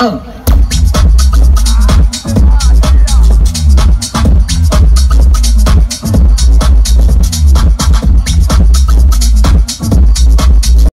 Um.